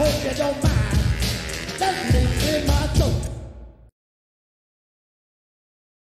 hope you don't mind.